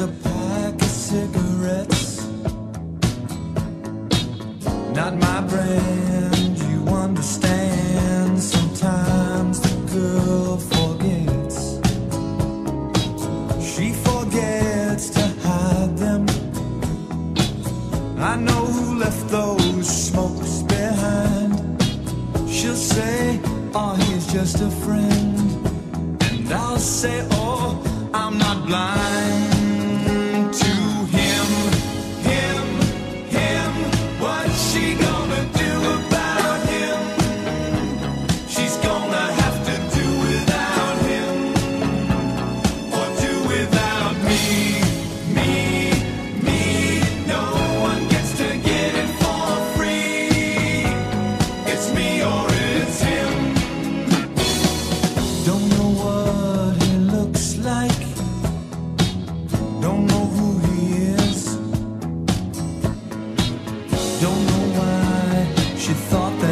a pack of cigarettes. Not my brand, you understand. Sometimes the girl forgets. She forgets to hide them. I know who left those smokes behind. She'll say, Oh, he's just a friend. And I'll say, Oh, I'm not blind. She thought that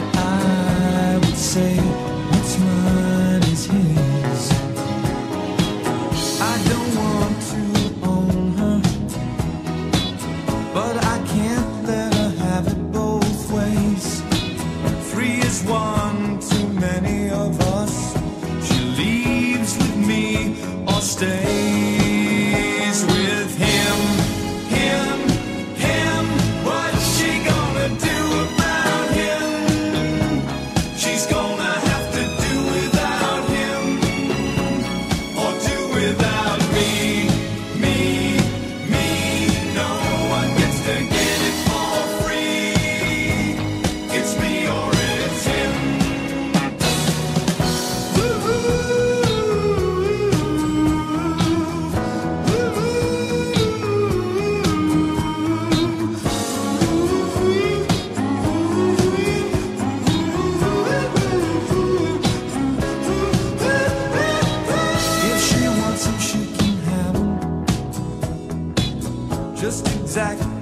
Just